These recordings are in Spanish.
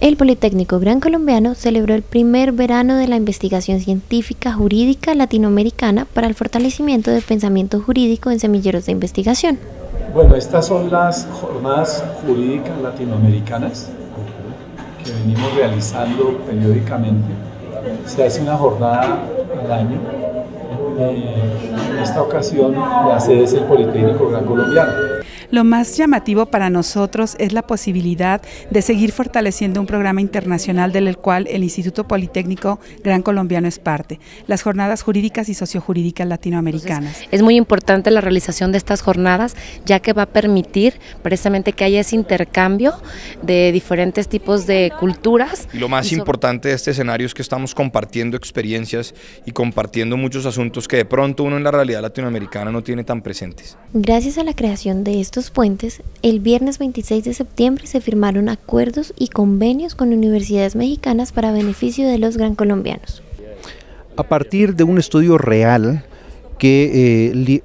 El Politécnico Gran Colombiano celebró el primer verano de la investigación científica jurídica latinoamericana para el fortalecimiento del pensamiento jurídico en semilleros de investigación. Bueno, estas son las jornadas jurídicas latinoamericanas que venimos realizando periódicamente. Se hace una jornada al año. Eh, en esta ocasión la sede es el Politécnico Gran Colombiano. Lo más llamativo para nosotros es la posibilidad de seguir fortaleciendo un programa internacional del cual el Instituto Politécnico Gran Colombiano es parte, las jornadas jurídicas y sociojurídicas latinoamericanas. es muy importante la realización de estas jornadas, ya que va a permitir precisamente que haya ese intercambio de diferentes tipos de culturas. Y lo más importante de este escenario es que estamos compartiendo experiencias y compartiendo muchos asuntos que de pronto uno en la realidad latinoamericana no tiene tan presentes. Gracias a la creación de estos puentes, el viernes 26 de septiembre se firmaron acuerdos y convenios con universidades mexicanas para beneficio de los gran colombianos. A partir de un estudio real que, eh,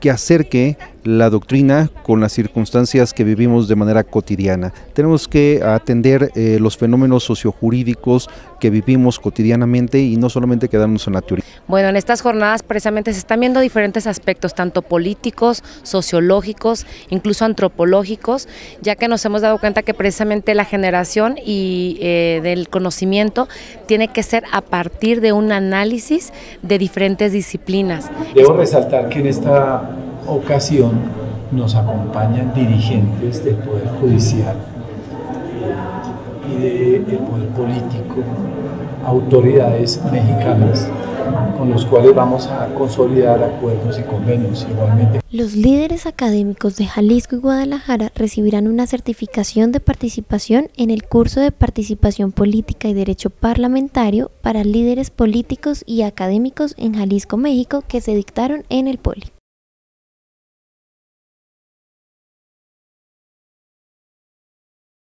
que acerque la doctrina con las circunstancias que vivimos de manera cotidiana. Tenemos que atender eh, los fenómenos sociojurídicos que vivimos cotidianamente y no solamente quedarnos en la teoría. Bueno, en estas jornadas precisamente se están viendo diferentes aspectos, tanto políticos, sociológicos, incluso antropológicos, ya que nos hemos dado cuenta que precisamente la generación y eh, del conocimiento tiene que ser a partir de un análisis de diferentes disciplinas. Debo resaltar que en esta ocasión nos acompañan dirigentes del Poder Judicial y del Poder Político, autoridades mexicanas con los cuales vamos a consolidar acuerdos y convenios igualmente. Los líderes académicos de Jalisco y Guadalajara recibirán una certificación de participación en el curso de participación política y derecho parlamentario para líderes políticos y académicos en Jalisco, México, que se dictaron en el Poli.